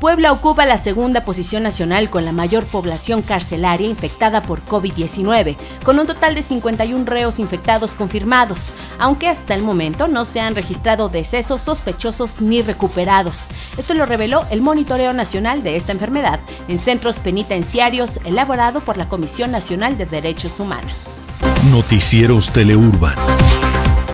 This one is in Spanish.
Puebla ocupa la segunda posición nacional con la mayor población carcelaria infectada por COVID-19, con un total de 51 reos infectados confirmados, aunque hasta el momento no se han registrado decesos sospechosos ni recuperados. Esto lo reveló el Monitoreo Nacional de esta enfermedad en centros penitenciarios elaborado por la Comisión Nacional de Derechos Humanos. Noticieros Teleurban.